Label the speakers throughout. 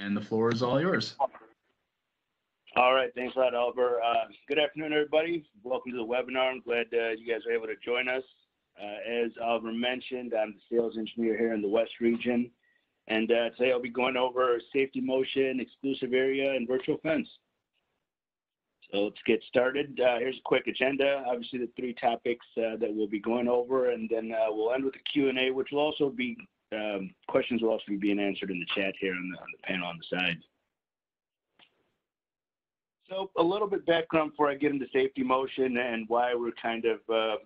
Speaker 1: and the floor is all yours.
Speaker 2: All right, thanks a lot, Albert. Uh, good afternoon, everybody. Welcome to the webinar. I'm glad uh, you guys are able to join us. Uh, as Albert mentioned, I'm the sales engineer here in the West region. And uh, today I'll be going over safety motion, exclusive area, and virtual fence. So let's get started. Uh, here's a quick agenda. Obviously, the three topics uh, that we'll be going over, and then we'll end with the Q&A, which will also be um, questions will also be being answered in the chat here on the, on the panel on the side. So a little bit background before I get into safety motion and why we're kind of uh,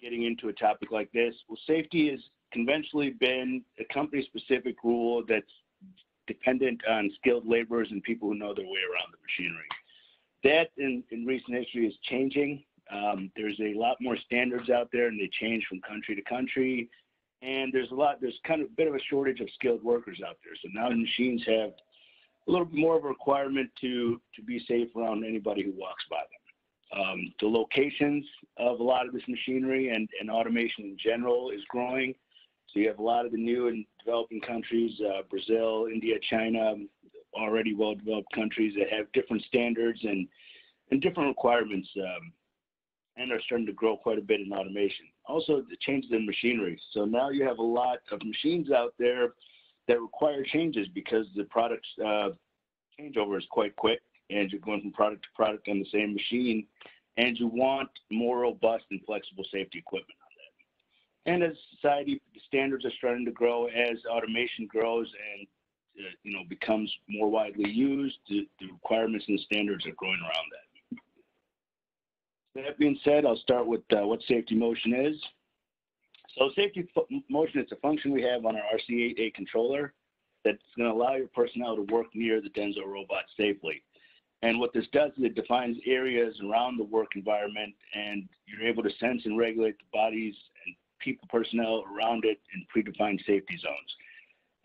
Speaker 2: getting into a topic like this. Well, safety has conventionally been a company-specific rule that's dependent on skilled laborers and people who know their way around the machinery. That in, in recent history is changing. Um, there's a lot more standards out there and they change from country to country and there's a lot there's kind of a bit of a shortage of skilled workers out there. So now the machines have a little bit more of a requirement to to be safe around anybody who walks by them. Um, the locations of a lot of this machinery and, and automation in general is growing. So you have a lot of the new and developing countries uh, brazil india china already well developed countries that have different standards and and different requirements um, and are starting to grow quite a bit in automation. Also, the changes in machinery. So now you have a lot of machines out there that require changes because the product uh, changeover is quite quick and you're going from product to product on the same machine and you want more robust and flexible safety equipment on that. And as society, standards are starting to grow as automation grows and uh, you know becomes more widely used, the, the requirements and the standards are growing around that. That being said, I'll start with uh, what safety motion is. So safety motion is a function we have on our RC8A controller that's going to allow your personnel to work near the Denso robot safely. And what this does is it defines areas around the work environment and you're able to sense and regulate the bodies and people personnel around it in predefined safety zones.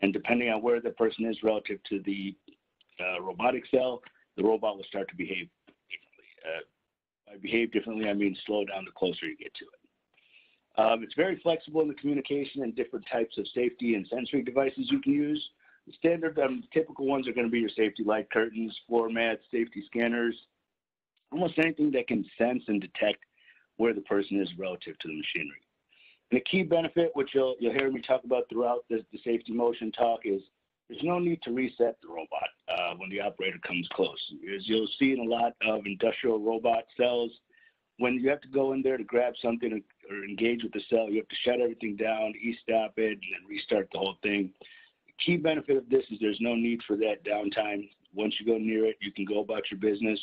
Speaker 2: And depending on where the person is relative to the uh, robotic cell, the robot will start to behave differently. Uh, by behave differently, I mean slow down the closer you get to it. Um, it's very flexible in the communication and different types of safety and sensory devices you can use. The standard um, typical ones are going to be your safety light curtains, floor mats, safety scanners, almost anything that can sense and detect where the person is relative to the machinery. And the key benefit, which you'll, you'll hear me talk about throughout the, the safety motion talk, is there's no need to reset the robot uh, when the operator comes close. As you'll see in a lot of industrial robot cells, when you have to go in there to grab something or engage with the cell, you have to shut everything down, e-stop it, and then restart the whole thing. The key benefit of this is there's no need for that downtime. Once you go near it, you can go about your business,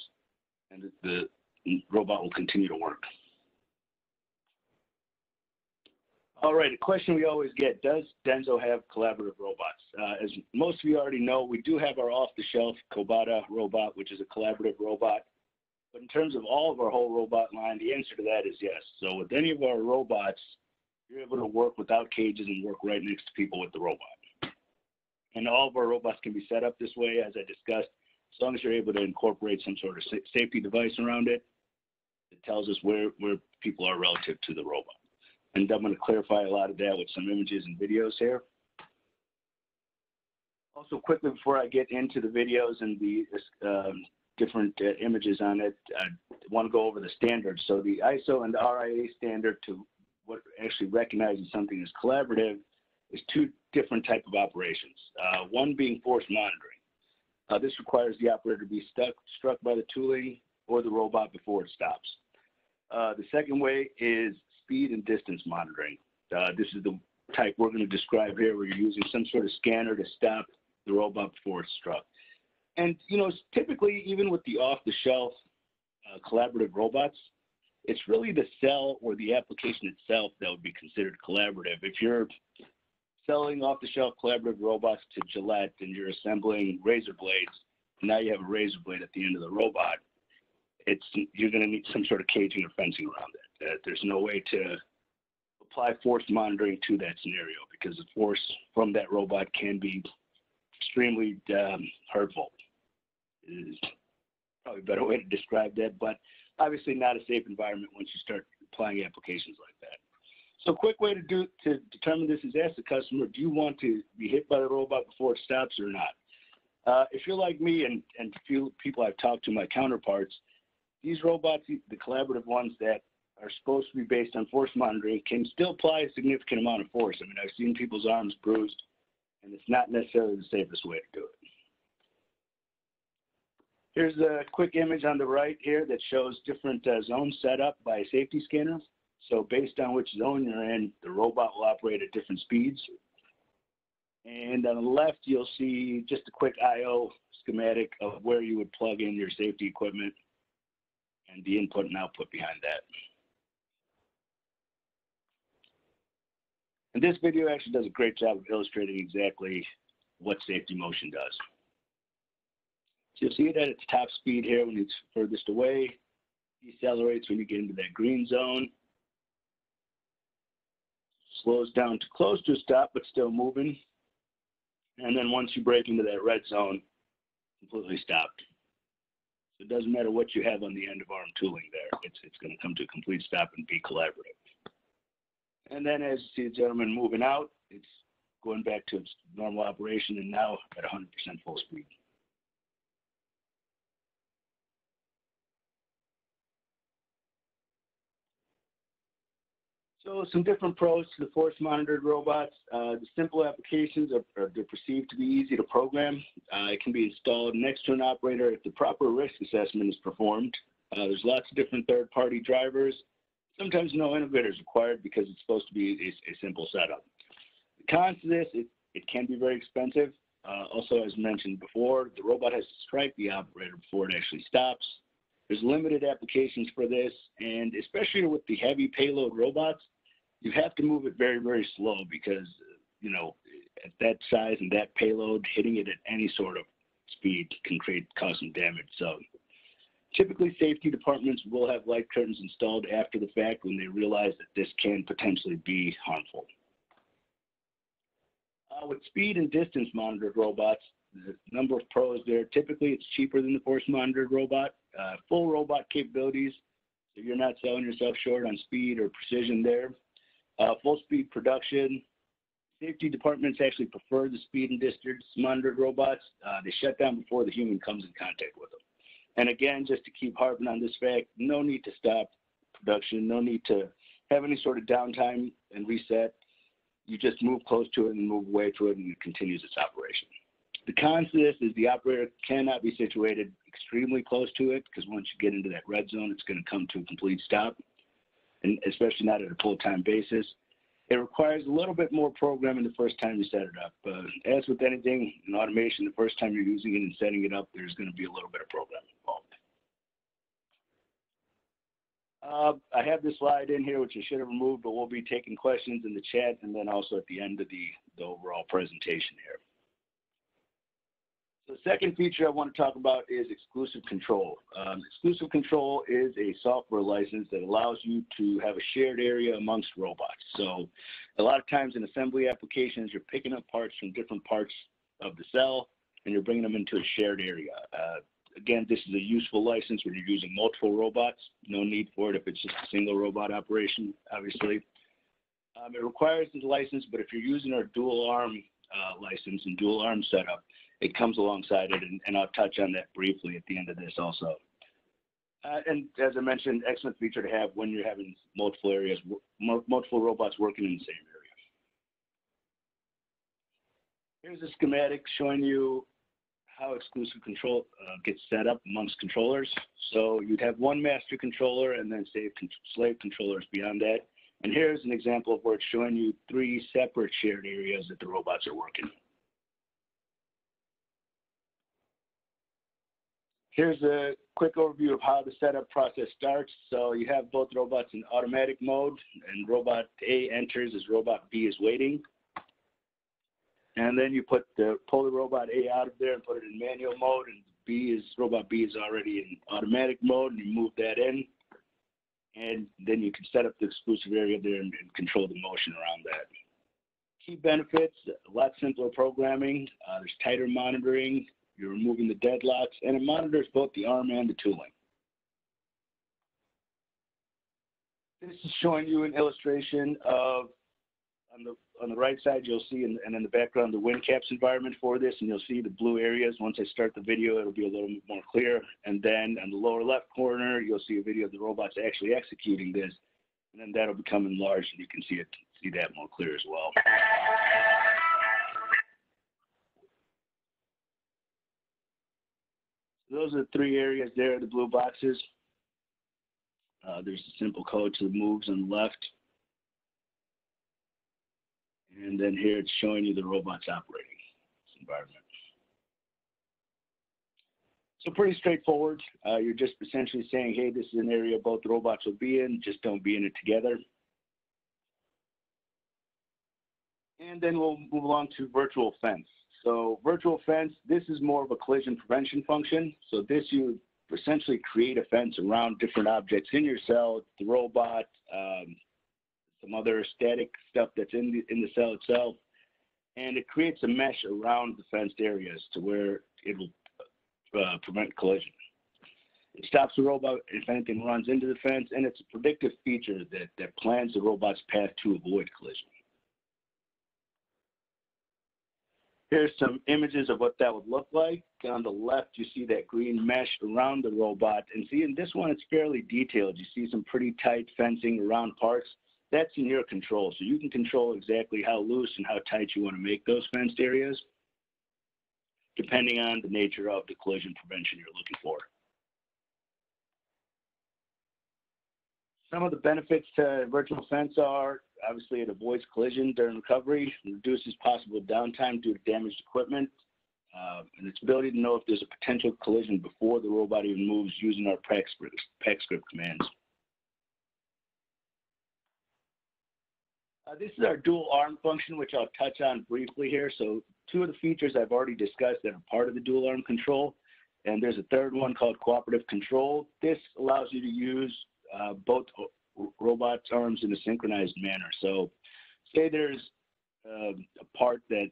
Speaker 2: and the robot will continue to work. All right, a question we always get, does Denso have collaborative robots? Uh, as most of you already know, we do have our off-the-shelf COBOTTA robot, which is a collaborative robot. But in terms of all of our whole robot line, the answer to that is yes. So with any of our robots, you're able to work without cages and work right next to people with the robot. And all of our robots can be set up this way, as I discussed, as long as you're able to incorporate some sort of safety device around it. It tells us where, where people are relative to the robot. And I'm going to clarify a lot of that with some images and videos here. Also, quickly before I get into the videos and the um, different uh, images on it, I want to go over the standards. So the ISO and the RIA standard to what actually recognizes something as collaborative is two different type of operations. Uh, one being force monitoring. Uh, this requires the operator to be stuck, struck by the tooling or the robot before it stops. Uh, the second way is speed and distance monitoring. Uh, this is the type we're going to describe here where you're using some sort of scanner to stop the robot before it's struck. And, you know, typically, even with the off-the-shelf uh, collaborative robots, it's really the cell or the application itself that would be considered collaborative. If you're selling off-the-shelf collaborative robots to Gillette and you're assembling razor blades, now you have a razor blade at the end of the robot, it's you're going to need some sort of caging or fencing around it that there's no way to apply force monitoring to that scenario because the force from that robot can be extremely um, hurtful. Is probably a better way to describe that, but obviously not a safe environment once you start applying applications like that. So a quick way to do to determine this is ask the customer, do you want to be hit by the robot before it stops or not? Uh, if you're like me and, and few people I've talked to, my counterparts, these robots, the collaborative ones that are supposed to be based on force monitoring, can still apply a significant amount of force. I mean, I've seen people's arms bruised, and it's not necessarily the safest way to do it. Here's a quick image on the right here that shows different uh, zones set up by safety scanner. So based on which zone you're in, the robot will operate at different speeds. And on the left, you'll see just a quick I.O. schematic of where you would plug in your safety equipment and the input and output behind that. And this video actually does a great job of illustrating exactly what safety motion does. So you'll see it at its top speed here when it's furthest away, decelerates when you get into that green zone, slows down to close to a stop but still moving, and then once you break into that red zone, completely stopped. So it doesn't matter what you have on the end of arm tooling there, it's, it's going to come to a complete stop and be collaborative. And then as you see the gentleman moving out, it's going back to its normal operation and now at 100% full speed. So some different pros to the force monitored robots. Uh, the simple applications are, are, they're perceived to be easy to program. Uh, it can be installed next to an operator if the proper risk assessment is performed. Uh, there's lots of different third-party drivers. Sometimes no innovator is required because it's supposed to be a, a simple setup. The cons to this, it, it can be very expensive. Uh, also, as mentioned before, the robot has to strike the operator before it actually stops. There's limited applications for this, and especially with the heavy payload robots, you have to move it very, very slow because, you know, at that size and that payload, hitting it at any sort of speed can create cause some damage. So typically safety departments will have light curtains installed after the fact when they realize that this can potentially be harmful. Uh, with speed and distance monitored robots, the number of pros there, typically it's cheaper than the force monitored robot. Uh, full robot capabilities, so you're not selling yourself short on speed or precision there. Uh, full speed production. Safety departments actually prefer the speed and distance monitored robots. Uh, they shut down before the human comes in contact with them. And again, just to keep harping on this fact, no need to stop production, no need to have any sort of downtime and reset. You just move close to it and move away to it and it continues its operation. The cons to this is the operator cannot be situated extremely close to it because once you get into that red zone, it's going to come to a complete stop, and especially not at a full-time basis. It requires a little bit more programming the first time you set it up. As with anything in automation, the first time you're using it and setting it up, there's going to be a little bit of programming Uh, I have this slide in here, which I should have removed, but we'll be taking questions in the chat and then also at the end of the, the overall presentation here. The second feature I want to talk about is exclusive control. Um, exclusive control is a software license that allows you to have a shared area amongst robots. So a lot of times in assembly applications, you're picking up parts from different parts of the cell and you're bringing them into a shared area. Uh, again, this is a useful license when you're using multiple robots. No need for it if it's just a single robot operation, obviously. Um, it requires the license, but if you're using our dual arm uh, license and dual arm setup, it comes alongside it, and, and I'll touch on that briefly at the end of this also. Uh, and as I mentioned, excellent feature to have when you're having multiple areas, multiple robots working in the same area. Here's a schematic showing you how exclusive control uh, gets set up amongst controllers. So you'd have one master controller and then say slave controllers beyond that. And here's an example of where it's showing you three separate shared areas that the robots are working. Here's a quick overview of how the setup process starts. So you have both robots in automatic mode and robot A enters as robot B is waiting. And then you put the pull the robot A out of there and put it in manual mode and B is robot B is already in automatic mode and you move that in. And then you can set up the exclusive area there and, and control the motion around that. Key benefits, a lot simpler programming. Uh, there's tighter monitoring, you're removing the deadlocks, and it monitors both the arm and the tooling. This is showing you an illustration of on the on the right side, you'll see, in, and in the background, the WINCAPS environment for this, and you'll see the blue areas. Once I start the video, it'll be a little bit more clear. And then on the lower left corner, you'll see a video of the robots actually executing this, and then that'll become enlarged, and you can see it see that more clear as well. those are the three areas there, the blue boxes. Uh, there's a simple code to the moves on the left. And then here it's showing you the robots operating this environment. So pretty straightforward. Uh, you're just essentially saying, hey, this is an area both robots will be in, just don't be in it together. And then we'll move along to virtual fence. So virtual fence, this is more of a collision prevention function. So this you essentially create a fence around different objects in your cell, the robot, um, some other static stuff that's in the, in the cell itself. And it creates a mesh around the fenced areas to where it will uh, prevent collision. It stops the robot if anything runs into the fence, and it's a predictive feature that, that plans the robot's path to avoid collision. Here's some images of what that would look like. On the left, you see that green mesh around the robot. And see, in this one, it's fairly detailed. You see some pretty tight fencing around parts. That's in your control. So you can control exactly how loose and how tight you want to make those fenced areas, depending on the nature of the collision prevention you're looking for. Some of the benefits to virtual fence are obviously it avoids collision during recovery, reduces possible downtime due to damaged equipment, uh, and its ability to know if there's a potential collision before the robot even moves using our PacScript, PAC script commands. Uh, this is our dual arm function, which I'll touch on briefly here. So two of the features I've already discussed that are part of the dual arm control. And there's a third one called cooperative control. This allows you to use uh, both robot's arms in a synchronized manner. So say there's uh, a part that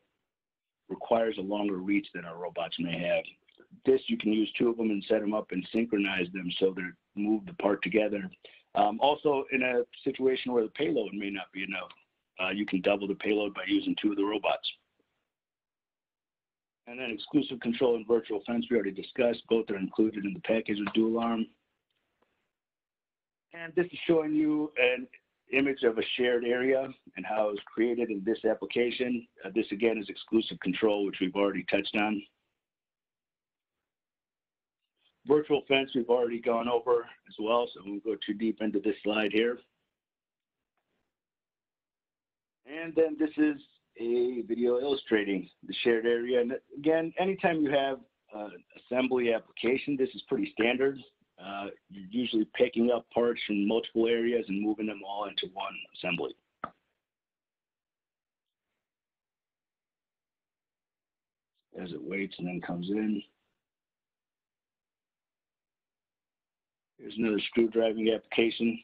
Speaker 2: requires a longer reach than our robots may have. This, you can use two of them and set them up and synchronize them so they move the part together. Um, also, in a situation where the payload may not be enough, uh, you can double the payload by using two of the robots. And then exclusive control and virtual fence we already discussed. Both are included in the package with dual arm. And this is showing you an image of a shared area and how it was created in this application. Uh, this again is exclusive control, which we've already touched on. Virtual fence we've already gone over as well, so we won't go too deep into this slide here. And then this is a video illustrating the shared area. And again, anytime you have an assembly application, this is pretty standard. Uh, you're usually picking up parts from multiple areas and moving them all into one assembly. As it waits and then comes in. Here's another screw driving application.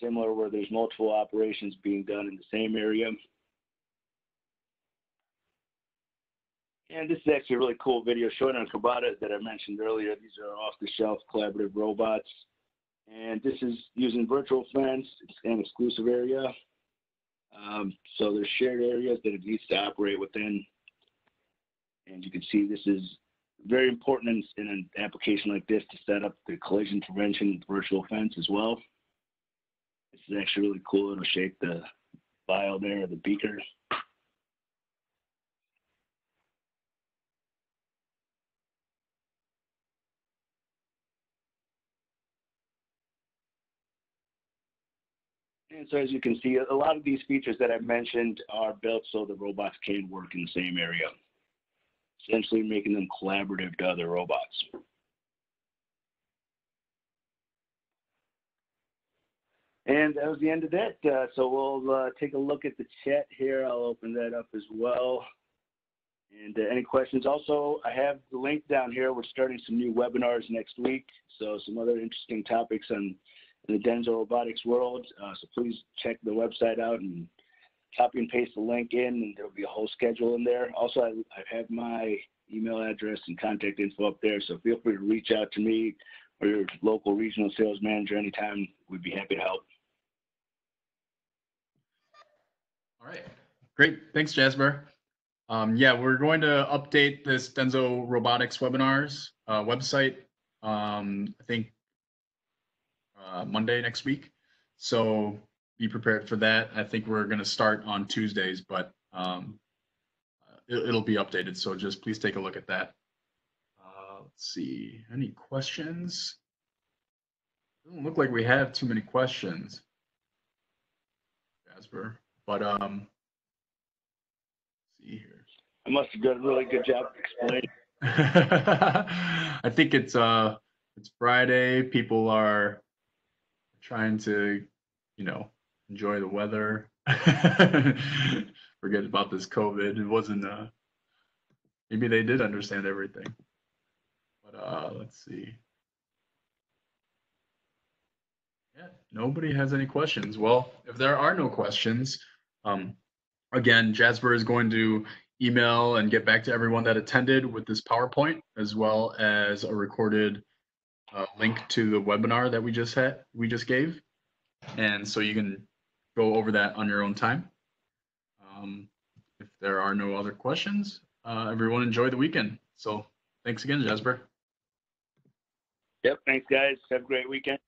Speaker 2: Similar where there's multiple operations being done in the same area. And this is actually a really cool video showing on COBOTTA that I mentioned earlier. These are off-the-shelf collaborative robots. And this is using virtual fence. It's an exclusive area. Um, so there's shared areas that it needs to operate within. And you can see this is very important in, in an application like this to set up the collision prevention virtual fence as well. Is actually really cool. It'll shape the vial there, the beaker. And so as you can see, a lot of these features that I've mentioned are built so the robots can work in the same area, essentially making them collaborative to other robots. And that was the end of that. Uh, so we'll uh, take a look at the chat here. I'll open that up as well. And uh, any questions? Also, I have the link down here. We're starting some new webinars next week. So some other interesting topics on in the Denso Robotics world. Uh, so please check the website out and copy and paste the link in, and there'll be a whole schedule in there. Also, I, I have my email address and contact info up there, so feel free to reach out to me or your local regional sales manager anytime. We'd be happy to help.
Speaker 1: All right, great. Thanks, Jasper. Um, yeah, we're going to update this Denso Robotics webinars uh, website. Um, I think uh, Monday next week. So be prepared for that. I think we're going to start on Tuesdays, but um, it, it'll be updated. So just please take a look at that. Uh, let's see. Any questions? Doesn't look like we have too many questions, Jasper. But um, see here.
Speaker 2: I must have done a really good job explaining.
Speaker 1: I think it's uh it's Friday. People are trying to, you know, enjoy the weather. Forget about this COVID. It wasn't uh maybe they did understand everything. But uh let's see. Yeah, nobody has any questions. Well, if there are no questions, um again, Jasper is going to email and get back to everyone that attended with this PowerPoint, as well as a recorded uh, link to the webinar that we just had, we just gave. And so you can go over that on your own time. Um, if there are no other questions, uh, everyone enjoy the weekend. So thanks again, Jasper.
Speaker 2: Yep. Thanks, guys. Have a great weekend.